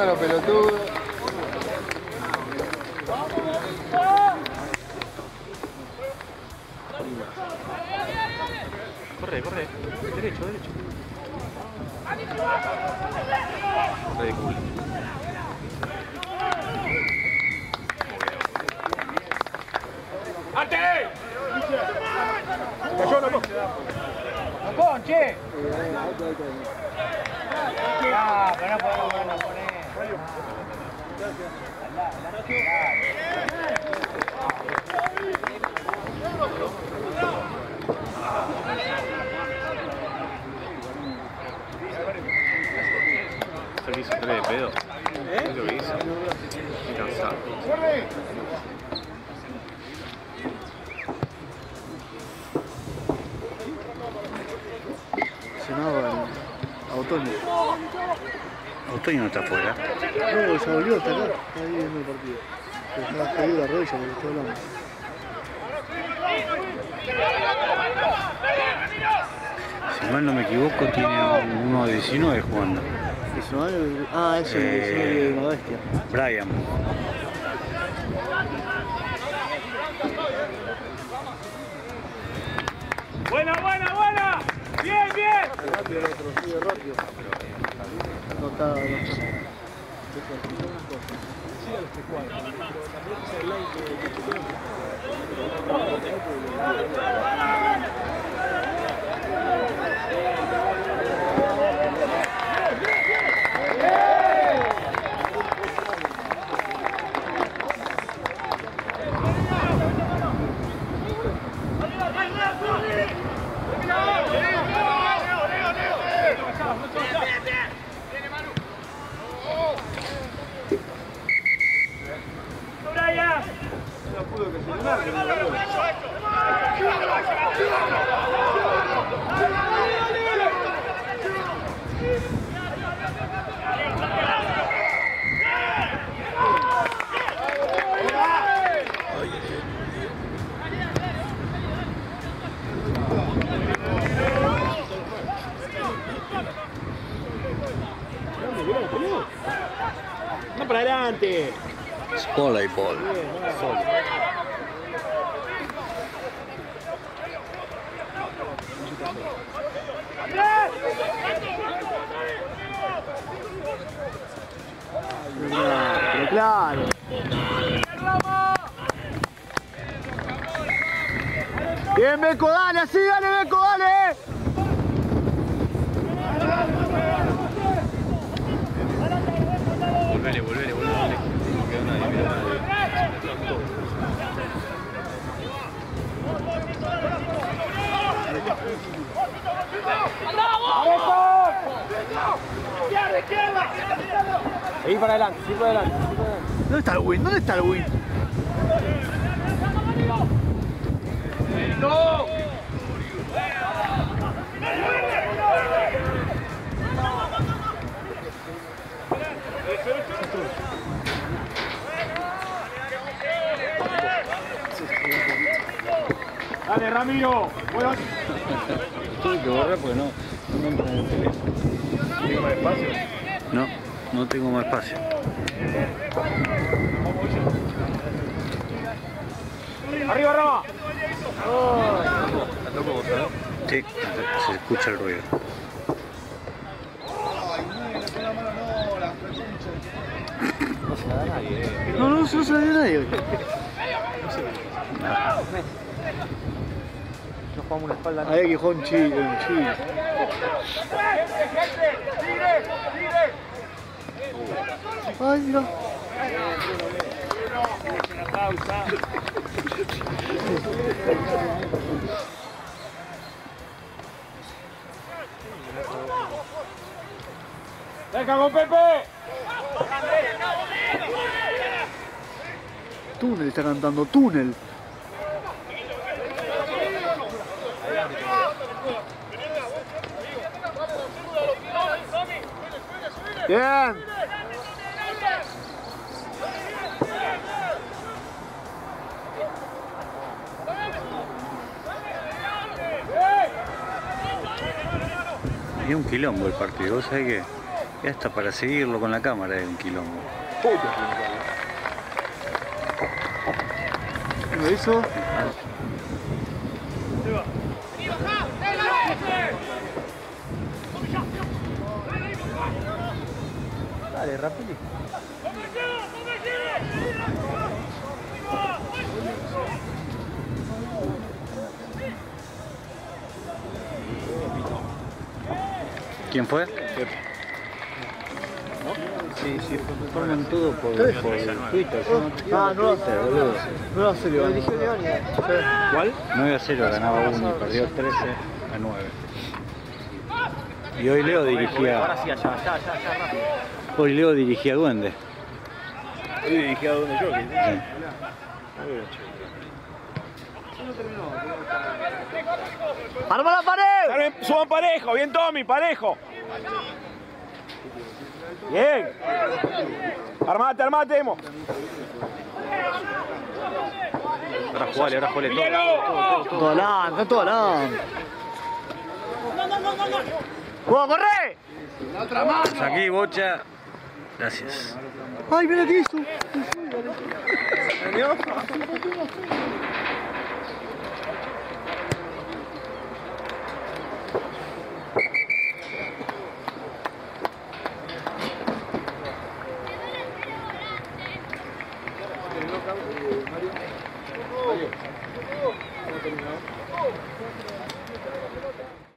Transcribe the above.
A los pelotudos. Corre, corre. Derecho, derecho. Ridículo. Conche. Ah, ¿Eso que hizo tres de pedo? ¿Qué es lo que hizo? Estoy cansado. Sonaba a otoño. Otoño no está afuera. No, se volvió hasta acá. Está ahí viendo el partido. Pero estaba caído la rodilla porque estoy hablando. Si mal no me equivoco, tiene uno de 19 jugando. ¿19? Ah, eso, el Eh, 19 de una bestia. Brian. Buena, buena, buena. Bien, bien. Rápido el otro, sigue rápido. No está, no está. No para adelante. Volleyball. Pero claro. Bien, Beco, dale, así, dale, Beco, dale. Volvele, volvele, volvele. Seguí para adelante, seguí para adelante. ¿Dónde está el win? ¿Dónde está el win? Dale, Ramiro. Bueno, Tuve que borrar porque no, no me entra en el teléfono. ¿Tiene más espacio? No, no tengo más espacio. arriba, Rama. ¿La toco vos, sabés? Sí, se escucha el ruido. No se la da nadie. No, no, no se dio nadie. Nos jugamos una espalda. Ahí que juega un chico, un chico. Ay, mira. ¡Venga con Pepe! Túnel está cantando, túnel. Bien. Y un quilombo el partido, ¿vos sabés qué? Y hasta para seguirlo con la cámara es un quilombo. Lo hizo. Dale, rapidito. ¿Quién fue? Sí, sí, forman todo por, por Twitter. Ah, no, boludo. no. Lo eligió Leonia. ¿Cuál? 9 a 0, ganaba 1 y perdió 13 a 9. Y hoy Leo dirigía. Ahora sí, allá, allá, allá. Hoy Leo dirigía Duende. Hoy dirigí a donde yo. ¡Arma la pared! Suban parejo, bien Tommy, parejo. Bien. Armate, armate, Emo. Ahora jugale, ahora jugale todo. Míralo. Todo alán, está todo alán. ¡Vamos, corre! Aquí, bocha. Gracias. Ay, mira qué hizo.